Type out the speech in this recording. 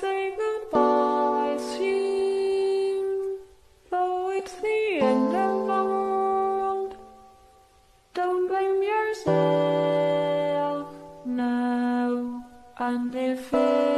say goodbye soon. Though it's the end of the world, don't blame yourself now. And if it.